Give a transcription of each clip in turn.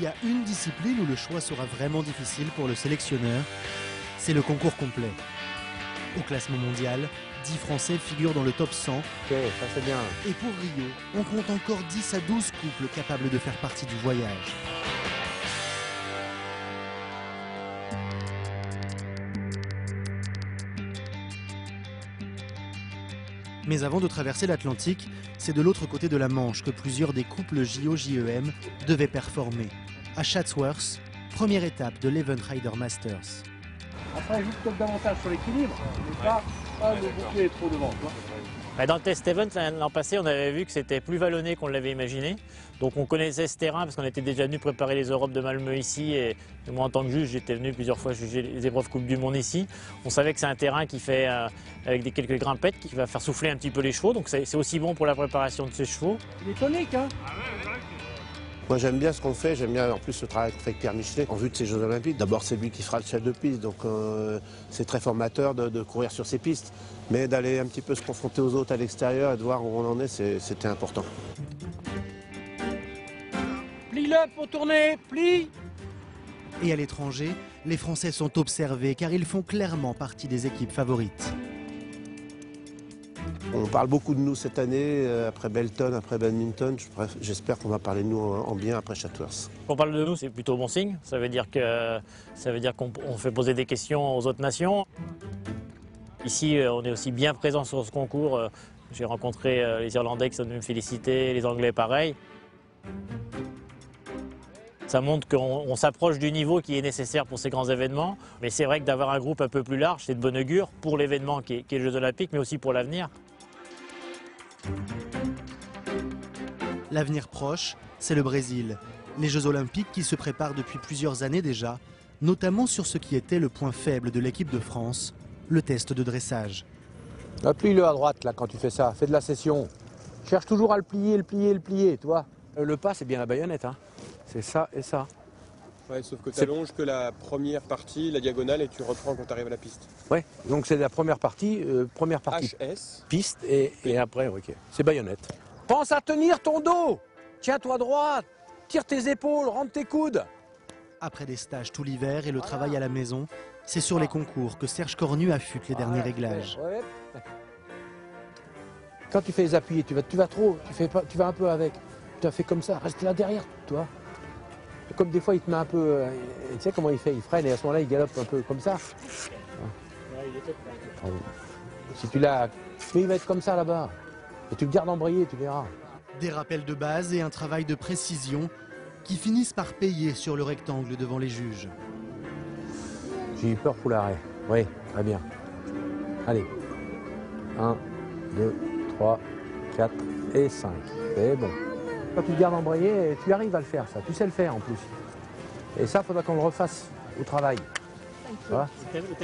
qu'il y a une discipline où le choix sera vraiment difficile pour le sélectionneur, c'est le concours complet. Au classement mondial, 10 Français figurent dans le top 100. Ok, ça c'est bien. Et pour Rio, on compte encore 10 à 12 couples capables de faire partie du voyage. Mais avant de traverser l'Atlantique, c'est de l'autre côté de la Manche que plusieurs des couples JO-JEM devaient performer. À Chatsworth, première étape de l'Event Rider Masters. Après, joue peut-être davantage sur l'équilibre, mais pas, pas le bouclier trop devant. Bah, dans le test event l'an passé, on avait vu que c'était plus vallonné qu'on l'avait imaginé. Donc on connaissait ce terrain parce qu'on était déjà venu préparer les Europes de Malmö ici. Et, moi, en tant que juge, j'étais venu plusieurs fois juger les épreuves Coupe du Monde ici. On savait que c'est un terrain qui fait, euh, avec des quelques grimpettes, qui va faire souffler un petit peu les chevaux. Donc c'est aussi bon pour la préparation de ces chevaux. Il est tonique, hein moi j'aime bien ce qu'on fait, j'aime bien en plus le travail avec Pierre Michelet en vue de ces Jeux Olympiques. D'abord c'est lui qui sera le chef de piste, donc euh, c'est très formateur de, courir sur ces pistes. Mais d'aller un petit peu se confronter aux autres à l'extérieur et de voir où on en est, c'était important. Plie-le pour tourner, plie Et à l'étranger, les Français sont observés car ils font clairement partie des équipes favorites. On parle beaucoup de nous cette année, euh, après Belton, après badminton. J'espère qu'on va parler de nous en bien après Chatsworth. On parle de nous, c'est plutôt bon signe. Ça veut dire qu'on fait poser des questions aux autres nations. Ici, euh, on est aussi bien présent sur ce concours. Euh, j'ai rencontré les Irlandais qui sont venus me féliciter, les Anglais pareil. Ça montre qu'on s'approche du niveau qui est nécessaire pour ces grands événements. Mais c'est vrai que d'avoir un groupe un peu plus large, c'est de bonne augure pour l'événement qui, qui est les Jeux Olympiques, mais aussi pour l'avenir. L'avenir proche, c'est le Brésil. Les Jeux Olympiques qui se préparent depuis plusieurs années déjà, notamment sur ce qui était le point faible de l'équipe de France, le test de dressage. Appuie-le à droite là quand tu fais ça, fais de la session. Cherche toujours à le plier, le plier, le plier, tu vois. Euh, le pas, c'est bien la baïonnette, hein. C'est ça et ça. Ouais, sauf que tu allonges que la première partie, la diagonale, et tu reprends quand tu arrives à la piste. Ouais, donc c'est la première partie, euh, première partie HS. piste et, et après, ok. C'est baïonnette. Pense à tenir ton dos Tiens-toi droit Tire tes épaules, rentre tes coudes Après des stages tout l'hiver et le travail à la maison, c'est sur les concours que Serge Cornu affûte les derniers réglages. Quand tu fais les appuyer, tu vas, tu vas trop, tu, fais pas, tu vas un peu avec. Tu as fait comme ça, reste là derrière, toi. Comme des fois, il te met un peu. Euh, tu sais comment il fait Il freine et à ce moment-là, il galope un peu comme ça. Si tu l'as. il va être comme ça là-bas. Et tu le gardes embrayé, tu verras. Des rappels de base et un travail de précision qui finissent par payer sur le rectangle devant les juges. J'ai eu peur pour l'arrêt. Oui, très bien. Allez. 1, 2, 3, 4 et 5. C'est bon. Quand tu le gardes embrayé, tu arrives à le faire, ça. Tu sais le faire en plus. Et ça, il faudra qu'on le refasse au travail.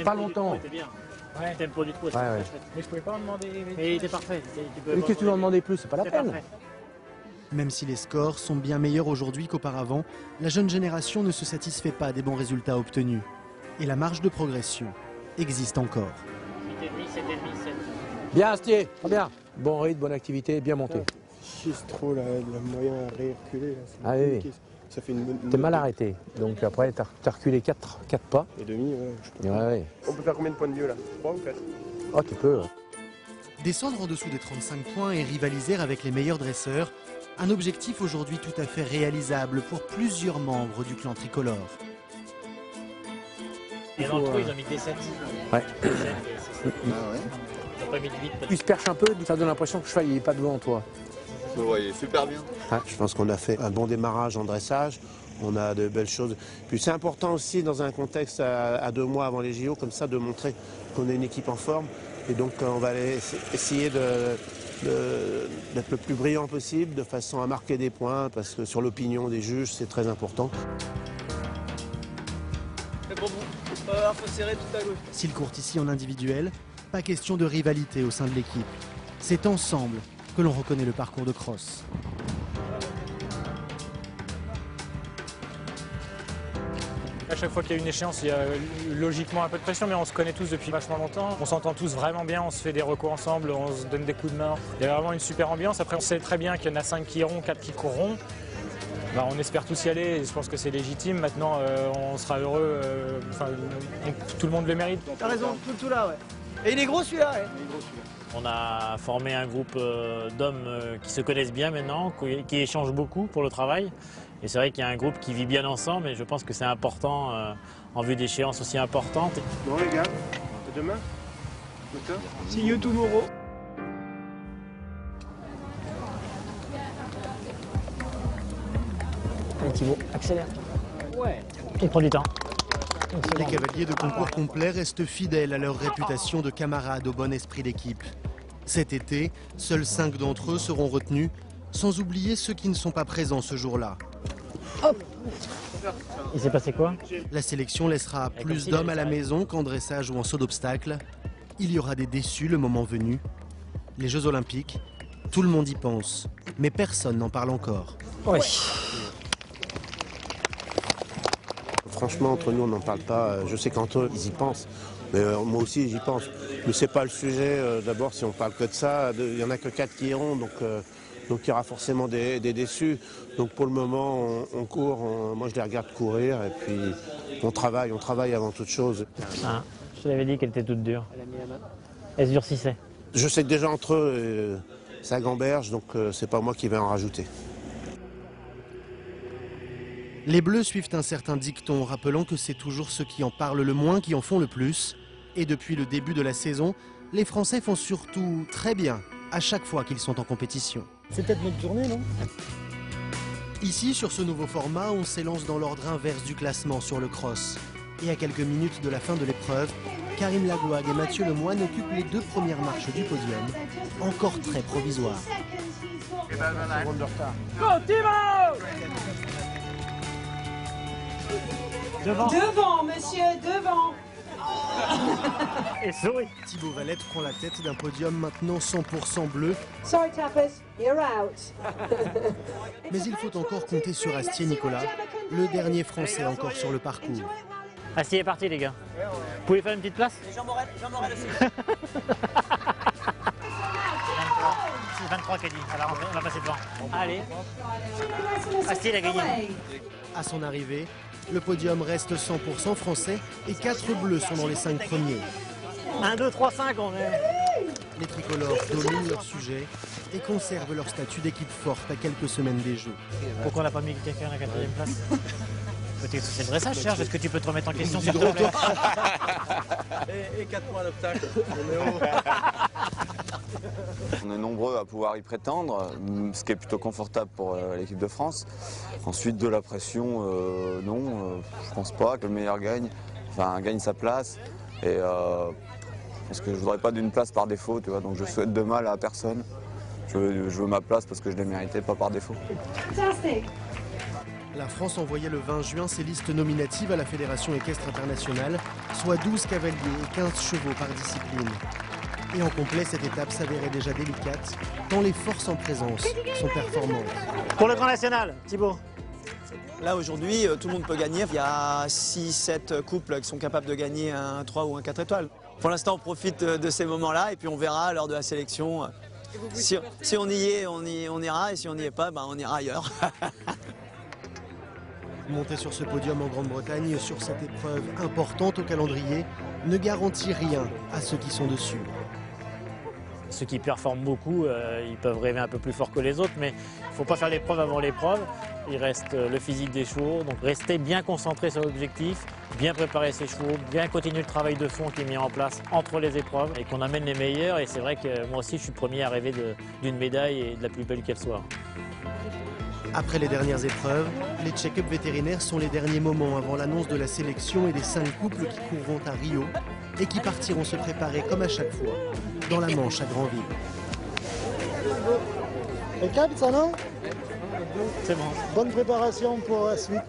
Pas longtemps. Ouais. Tempo du trou, ouais, ouais. Mais je pouvais pas en demander. Mais il était parfait. Mais qu'est-ce que tu vas en demander plus? C'est pas la peine. Même si les scores sont bien meilleurs aujourd'hui qu'auparavant, la jeune génération ne se satisfait pas des bons résultats obtenus. Et la marge de progression existe encore. Bien, Astier, très bien. Bon rythme, bonne activité, bien monté. Schiste trop, là, le moyen à réreculer. Ah oui, oui. Ça fait une... T'es mal arrêté, donc après t'as as reculé 4, 4 pas. Et demi, ouais. Je ouais, ouais. On peut faire combien de points de mieux là? 3 ou 4 Oh, tu peux. Descendre en dessous des 35 points et rivaliser avec les meilleurs dresseurs, un objectif aujourd'hui tout à fait réalisable pour plusieurs membres du clan tricolore. Et dans le trou, ils ont mis des 7. Ouais. ah ouais. Ils ont pas mis de 8. Il se perche un peu, ça donne l'impression que le cheval il est pas devant toi. Vous le voyez super bien. je pense qu'on a fait un bon démarrage en dressage. On a de belles choses. Puis c'est important aussi dans un contexte à, deux mois avant les JO, comme ça, de montrer qu'on est une équipe en forme. Et donc on va essayer d'être le plus brillant possible, de façon à marquer des points, parce que sur l'opinion des juges, c'est très important. S'il court ici en individuel, pas question de rivalité au sein de l'équipe. C'est ensemble que l'on reconnaît le parcours de cross. À chaque fois qu'il y a une échéance, il y a logiquement un peu de pression, mais on se connaît tous depuis vachement longtemps. On s'entend tous vraiment bien, on se fait des recours ensemble, on se donne des coups de main. Il y a vraiment une super ambiance. Après, on sait très bien qu'il y en a 5 qui iront, 4 qui courront. Bah, on espère tous y aller et je pense que c'est légitime. Maintenant, euh, on sera heureux. euh, enfin, on- tout le monde le mérite. T'as raison, tout, tout là, ouais. Et il est gros celui-là, ouais. On a formé un groupe euh, d'hommes euh, qui se connaissent bien maintenant, qui, échangent beaucoup pour le travail. Et c'est vrai qu'il y a un groupe qui vit bien ensemble et je pense que c'est important euh, en vue d'échéances aussi importantes. Bon les gars, à demain See you tomorrow. Allez Thibaut, accélère. Ouais. Il prend du temps. Les cavaliers de concours complet restent fidèles à leur réputation de camarades au bon esprit d'équipe. Cet été, seuls cinq d'entre eux seront retenus, sans oublier ceux qui ne sont pas présents ce jour-là. Il s'est passé quoi? La sélection laissera plus d'hommes à la maison qu'en dressage ou en saut d'obstacle. Il y aura des déçus le moment venu. Les Jeux Olympiques, tout le monde y pense, mais personne n'en parle encore. Franchement, entre nous, on n'en parle pas. Euh, Je sais qu'entre eux, ils y pensent. Mais euh, moi aussi, j'y pense. Mais c'est pas le sujet. euh, D'abord, si on parle que de ça, il y en a que quatre qui iront, donc euh, donc il y aura forcément des, des déçus. Donc pour le moment, on, on court. on- moi, je les regarde courir et puis on travaille. On travaille avant toute chose. Ah, je te l'avais dit qu'elle était toute dure. Elle se durcissait. Je sais que déjà entre eux, euh, ça gamberge, donc euh, c'est pas moi qui vais en rajouter. Les Bleus suivent un certain dicton, rappelant que c'est toujours ceux qui en parlent le moins qui en font le plus. Et depuis le début de la saison, les Français font surtout très bien à chaque fois qu'ils sont en compétition. C'est peut-être notre tournée, non? Ici, sur ce nouveau format, on s'élance dans l'ordre inverse du classement sur le cross. Et à quelques minutes de la fin de l'épreuve, Karim Lagouag et Mathieu Lemoine occupent les deux premières marches du podium, encore très provisoires. Devant, monsieur, devant. Et souris. Thibaut Valette prend la tête d'un podium maintenant 100% bleu, Sorry, Tapas, you're out. mais il faut encore compter sur Astier Nicolas, le dernier Français encore sur le parcours. Asti est parti les gars. Vous pouvez faire une petite place Jean Morel, Jean Morel aussi. C'est 23 qu'a dit. À la rentrée, on va passer devant. Allez. Asti il a gagné. À son arrivée, le podium reste 100% français et 4 bleus sont dans les 5 premiers. 1, 2, 3, 5 on est. Les tricolores dominent leur sujet et conservent leur statut d'équipe forte à quelques semaines des Jeux. Pourquoi on n'a pas mis quelqu'un à la quatrième place Peut-être que c'est le dressage, Serge. Est-ce que tu peux te remettre en question sur toi Et, 4 points d'obstacle. On est nombreux à pouvoir y prétendre, mm, ce qui est plutôt confortable pour euh, l'équipe de France. Ensuite, de la pression, euh, non, euh, je pense pas que le meilleur gagne, enfin gagne sa place. Et euh, parce que je voudrais pas d'une place par défaut, tu vois, donc je souhaite de mal à personne. Je veux, je veux ma place parce que je l'ai méritée, pas par défaut. La France envoyait le 20 juin ses listes nominatives à la Fédération équestre internationale, soit 12 cavaliers et 15 chevaux par discipline. Et en complet, cette étape s'avérait déjà délicate, tant les forces en présence sont performantes. Pour le Grand National, Thibaut. Là, aujourd'hui, euh, tout le monde peut gagner. Il y a 6-7 couples qui sont capables de gagner un 3 ou un 4 étoiles. Pour l'instant, on profite euh, de ces moments-là et puis on verra lors de la sélection. euh, Si, si on y est, on, y, on ira et si on n'y est pas, ben, on ira ailleurs. Monter sur ce podium en Grande-Bretagne sur cette épreuve importante au calendrier ne garantit rien à ceux qui sont dessus. Ceux qui performent beaucoup, euh, ils peuvent rêver un peu plus fort que les autres, mais il ne faut pas faire l'épreuve avant l'épreuve. Il reste euh, le physique des chevaux, donc rester bien concentré sur l'objectif, bien préparer ses chevaux, bien continuer le travail de fond qui est mis en place entre les épreuves et qu'on amène les meilleurs. Et c'est vrai que moi aussi, je suis premier à rêver d'une médaille et de la plus belle qu'elle soit. Après les dernières épreuves, les check-up vétérinaires sont les derniers moments avant l'annonce de la sélection et des cinq couples qui courront à Rio et qui partiront se préparer comme à chaque fois dans la Manche à Granville. Impeccable ça non C'est bon. Bonne préparation pour la suite.